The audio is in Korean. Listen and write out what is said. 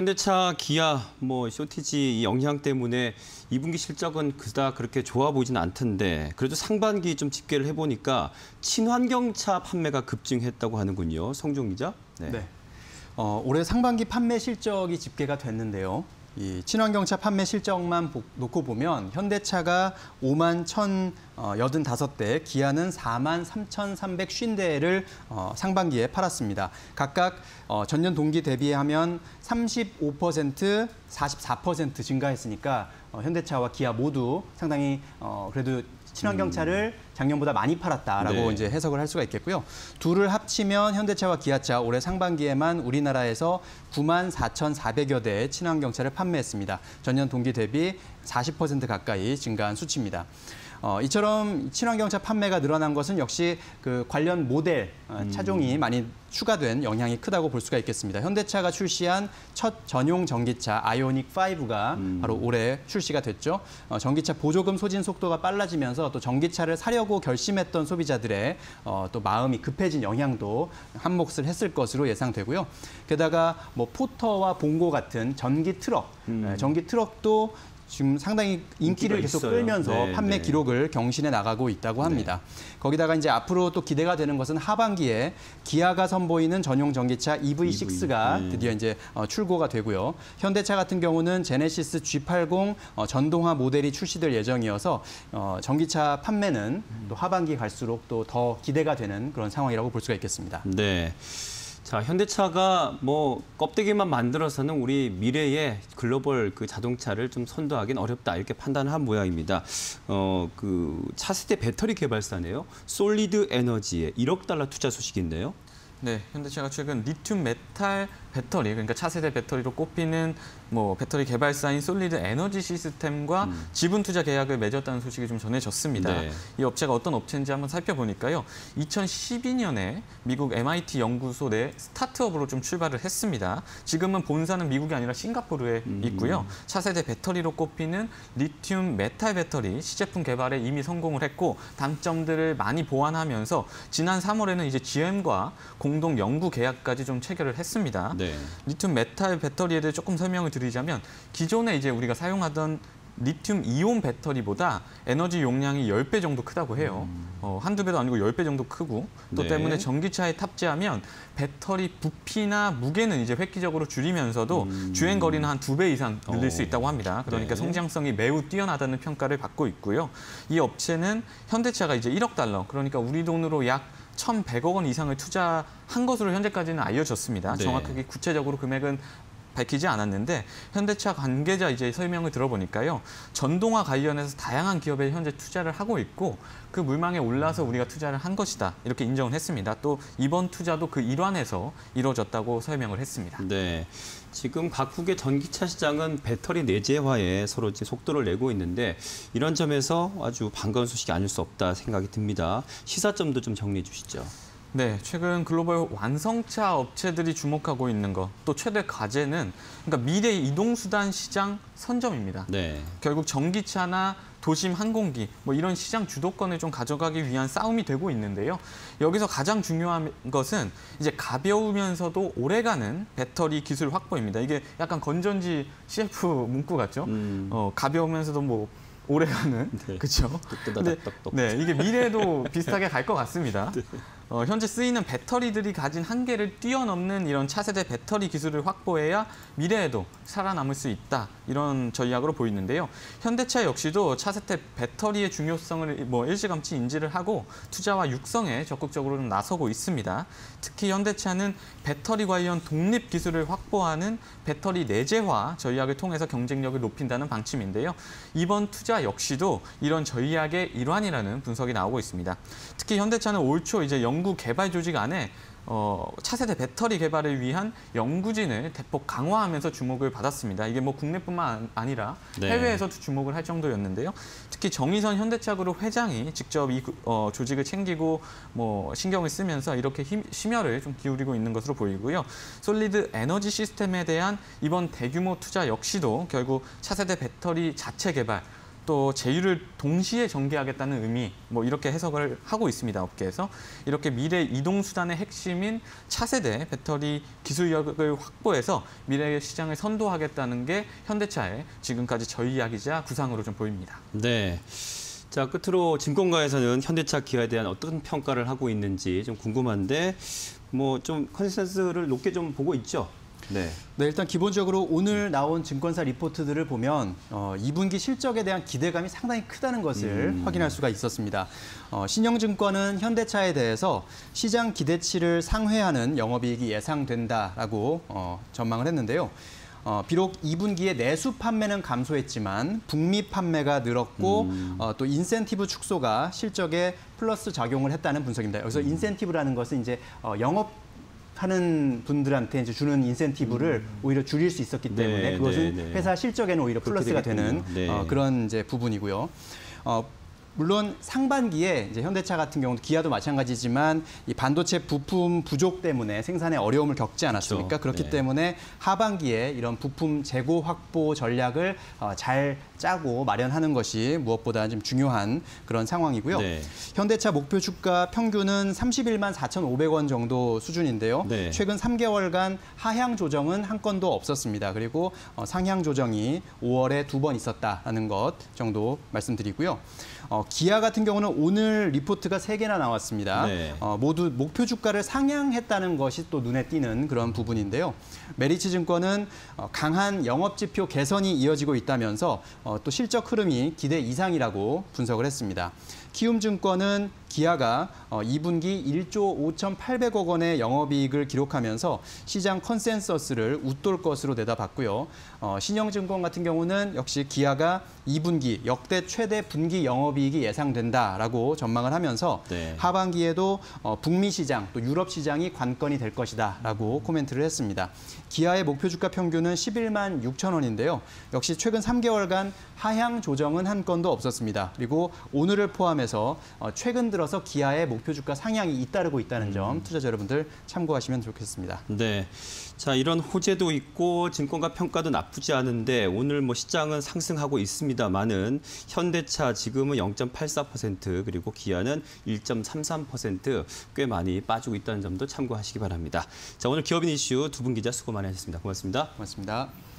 현대차, 기아, 뭐 쇼티지 이 영향 때문에 2분기 실적은 그다 그렇게 좋아 보이진 않던데 그래도 상반기 좀 집계를 해보니까 친환경차 판매가 급증했다고 하는군요. 성종 기자. 네. 어, 올해 상반기 판매 실적이 집계가 됐는데요. 이 친환경차 판매 실적만 보, 놓고 보면 현대차가 5만 1,085대, 기아는 4만 3,350대를 어, 상반기에 팔았습니다. 각각 어, 전년 동기 대비하면 35%, 44% 증가했으니까 어, 현대차와 기아 모두 상당히 어, 그래도 친환경 차를 작년보다 많이 팔았다라고 네. 이제 해석을 할 수가 있겠고요. 둘을 합치면 현대차와 기아차 올해 상반기에만 우리나라에서 9만 4,400여 대의 친환경 차를 판매했습니다. 전년 동기 대비 40% 가까이 증가한 수치입니다. 어, 이처럼 친환경차 판매가 늘어난 것은 역시 그 관련 모델 어, 차종이 많이 추가된 영향이 크다고 볼 수가 있겠습니다. 현대차가 출시한 첫 전용 전기차 아이오닉 5가 바로 올해 출시가 됐죠. 어, 전기차 보조금 소진 속도가 빨라지면서 또 전기차를 사려고 결심했던 소비자들의 어, 또 마음이 급해진 영향도 한 몫을 했을 것으로 예상되고요. 게다가 뭐 포터와 봉고 같은 전기 트럭, 에, 전기 트럭도 지금 상당히 인기를 계속 있어요. 끌면서 네, 판매 네. 기록을 경신해 나가고 있다고 합니다. 거기다가 이제 앞으로 또 기대가 되는 것은 하반기에 기아가 선보이는 전용 전기차 EV6가 네. 드디어 이제 어, 출고가 되고요. 현대차 같은 경우는 제네시스 G80 어, 전동화 모델이 출시될 예정이어서 어, 전기차 판매는 또 하반기 갈수록 또 더 기대가 되는 그런 상황이라고 볼 수가 있겠습니다. 네. 자, 현대차가 뭐 껍데기만 만들어서는 우리 미래의 글로벌 그 자동차를 좀 선도하기는 어렵다 이렇게 판단을 한 모양입니다. 어, 그 차세대 배터리 개발사네요. 솔리드 에너지에 1억 달러 투자 소식인데요. 네, 현대차가 최근 리튬 메탈 배터리, 그러니까 차세대 배터리로 꼽히는 뭐 배터리 개발사인 솔리드 에너지 시스템과 지분 투자 계약을 맺었다는 소식이 좀 전해졌습니다. 네. 이 업체가 어떤 업체인지 한번 살펴보니까요. 2012년에 미국 MIT 연구소 내 스타트업으로 좀 출발을 했습니다. 지금은 본사는 미국이 아니라 싱가포르에 있고요. 차세대 배터리로 꼽히는 리튬 메탈 배터리 시제품 개발에 이미 성공을 했고 단점들을 많이 보완하면서 지난 3월에는 이제 GM과 공동 연구 계약까지 좀 체결을 했습니다. 네. 리튬 메탈 배터리에 대해 조금 설명을 드리자면 기존에 이제 우리가 사용하던 리튬 이온 배터리보다 에너지 용량이 10배 정도 크다고 해요. 어, 한두 배도 아니고 10배 정도 크고 또 네. 때문에 전기차에 탑재하면 배터리 부피나 무게는 이제 획기적으로 줄이면서도 주행 거리는 한 두 배 이상 늘릴 수 어. 있다고 합니다. 그러니까 네. 성장성이 매우 뛰어나다는 평가를 받고 있고요. 이 업체는 현대차가 이제 1억 달러, 그러니까 우리 돈으로 약 1,100억 원 이상을 투자한 것으로 현재까지는 알려졌습니다. 네. 정확하게 구체적으로 금액은 밝히지 않았는데 현대차 관계자 이제 설명을 들어보니까요 전동화 관련해서 다양한 기업에 현재 투자를 하고 있고 그 물망에 올라서 우리가 투자를 한 것이다 이렇게 인정을 했습니다. 또 이번 투자도 그 일환에서 이루어졌다고 설명을 했습니다. 네. 지금 각국의 전기차 시장은 배터리 내재화에 서로 이제 속도를 내고 있는데 이런 점에서 아주 반가운 소식이 아닐 수 없다 생각이 듭니다. 시사점도 좀 정리해 주시죠. 네, 최근 글로벌 완성차 업체들이 주목하고 있는 것, 또 최대 과제는 그러니까 미래 이동수단 시장 선점입니다. 네. 결국 전기차나 도심 항공기 뭐 이런 시장 주도권을 좀 가져가기 위한 싸움이 되고 있는데요. 여기서 가장 중요한 것은 이제 가벼우면서도 오래가는 배터리 기술 확보입니다. 이게 약간 건전지 CF 문구 같죠? 음. 어, 가벼우면서도 뭐 오래가는 네. 그렇죠. 근데. 네, 이게 미래도 비슷하게 갈 것 같습니다. 어, 현재 쓰이는 배터리들이 가진 한계를 뛰어넘는 이런 차세대 배터리 기술을 확보해야 미래에도 살아남을 수 있다. 이런 전략으로 보이는데요. 현대차 역시도 차세대 배터리의 중요성을 뭐 일찌감치 인지를 하고 투자와 육성에 적극적으로 좀 나서고 있습니다. 특히 현대차는 배터리 관련 독립 기술을 확보하는 배터리 내재화 전략을 통해서 경쟁력을 높인다는 방침인데요. 이번 투자 역시도 이런 전략의 일환이라는 분석이 나오고 있습니다. 특히 현대차는 올 초 이제 연구 개발 조직 안에 어, 차세대 배터리 개발을 위한 연구진을 대폭 강화하면서 주목을 받았습니다. 이게 뭐 국내뿐만 아니라 네. 해외에서도 주목을 할 정도였는데요. 특히 정의선 현대차그룹 회장이 직접 이 어, 조직을 챙기고 뭐 신경을 쓰면서 이렇게 힘, 심혈을 좀 기울이고 있는 것으로 보이고요. 솔리드 에너지 시스템에 대한 이번 대규모 투자 역시도 결국 차세대 배터리 자체 개발 또 제휴를 동시에 전개하겠다는 의미 뭐 이렇게 해석을 하고 있습니다 업계에서 이렇게 미래 이동 수단의 핵심인 차세대 배터리 기술력을 확보해서 미래 시장을 선도하겠다는 게 현대차의 지금까지 전략이자 구상으로 좀 보입니다. 네. 자, 끝으로 증권가에서는 현대차 기아에 대한 어떤 평가를 하고 있는지 좀 궁금한데 뭐 좀 컨센서스를 높게 좀 보고 있죠. 네. 네, 일단 기본적으로 오늘 나온 증권사 리포트들을 보면 어, 2분기 실적에 대한 기대감이 상당히 크다는 것을 확인할 수가 있었습니다. 어, 신영증권은 현대차에 대해서 시장 기대치를 상회하는 영업이익이 예상된다라고 어, 전망을 했는데요. 어, 비록 2분기에 내수 판매는 감소했지만 북미 판매가 늘었고 어, 또 인센티브 축소가 실적에 플러스 작용을 했다는 분석입니다. 여기서 인센티브라는 것은 이제 어, 영업 하는 분들한테 이제 주는 인센티브를 오히려 줄일 수 있었기 네, 때문에 그것은 네, 네. 회사 실적에는 오히려 플러스가 되는 되겠군요. 네. 어, 그런 이제 부분이고요. 어, 물론 상반기에 이제 현대차 같은 경우도 기아도 마찬가지지만 이 반도체 부품 부족 때문에 생산에 어려움을 겪지 않았습니까? 그렇죠. 그렇기 네. 때문에 하반기에 이런 부품 재고 확보 전략을 어, 잘 짜고 마련하는 것이 무엇보다 좀 중요한 그런 상황이고요. 네. 현대차 목표 주가 평균은 31만 4,500원 정도 수준인데요. 네. 최근 3개월간 하향 조정은 한 건도 없었습니다. 그리고 어, 상향 조정이 5월에 두 번 있었다라는 것 정도 말씀드리고요. 어, 기아 같은 경우는 오늘 리포트가 세개나 나왔습니다. 네. 어, 모두 목표 주가를 상향했다는 것이 또 눈에 띄는 그런 부분인데요. 메리츠 증권은 어, 강한 영업 지표 개선이 이어지고 있다면서 어, 또 실적 흐름이 기대 이상이라고 분석을 했습니다. 키움증권은 기아가 어, 2분기 1조 5,800억 원의 영업이익을 기록하면서 시장 컨센서스를 웃돌 것으로 내다봤고요. 어, 신영증권 같은 경우는 역시 기아가 2분기 역대 최대 분기 영업이익이 예상된다라고 전망을 하면서 네. 하반기에도 어, 북미 시장 또 유럽 시장이 관건이 될 것이다라고 코멘트를 했습니다. 기아의 목표 주가 평균은 11만 6천 원인데요. 역시 최근 3개월간 하향 조정은 한 건도 없었습니다. 그리고 오늘을 포함해서 어, 최근 들어서 기아의 목표 주가 상향이 잇따르고 있다는 점 투자자 여러분들 참고하시면 좋겠습니다. 네. 자, 이런 호재도 있고 증권가 평가도 나쁘지 않은데 오늘 뭐 시장은 상승하고 있습니다만은 현대차 지금은 0.84% 그리고 기아는 1.33%꽤 많이 빠지고 있다는 점도 참고하시기 바랍니다. 자, 오늘 기업인 이슈 두 분 기자 수고 많이 하셨습니다. 고맙습니다. 고맙습니다.